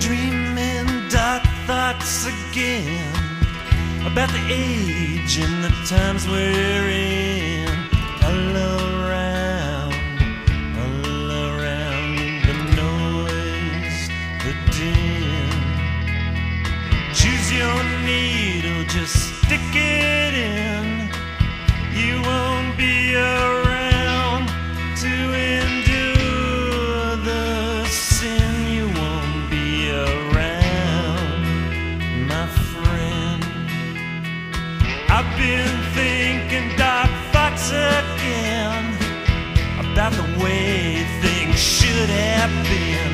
dreaming dark thoughts again about the age and the times we're in. All around, all around the noise, the din. Choose your needle, just stick it in. You way things should have been.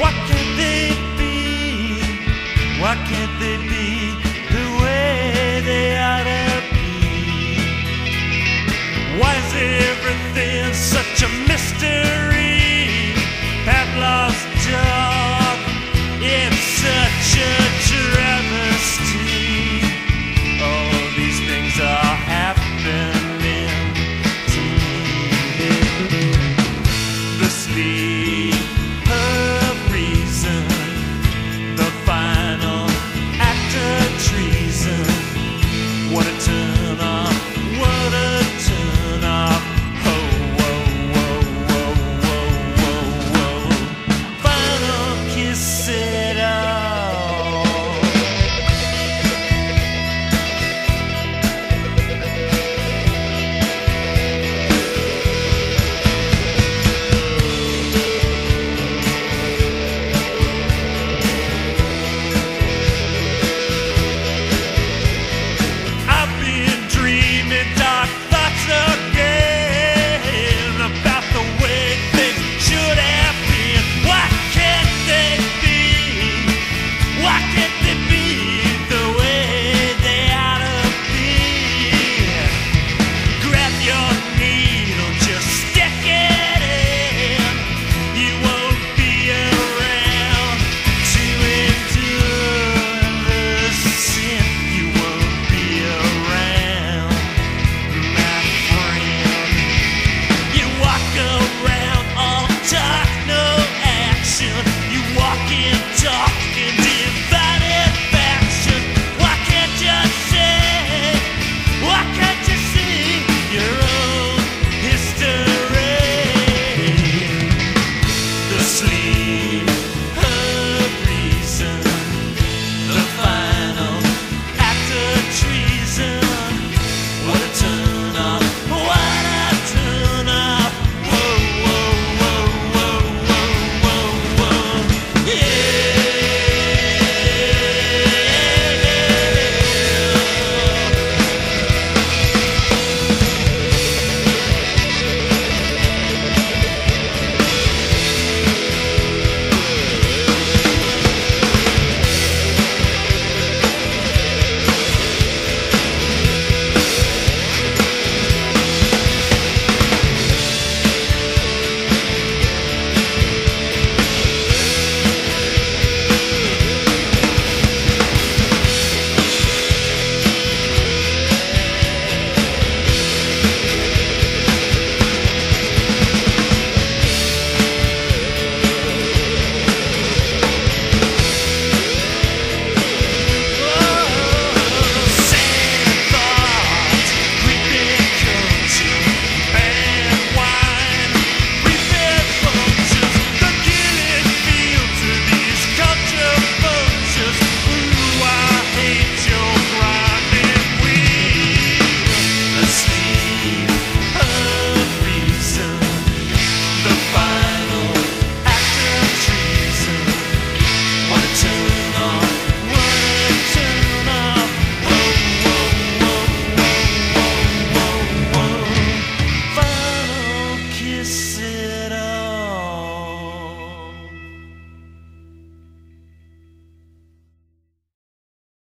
Why can't they be? Why can't they be the way they are sleep.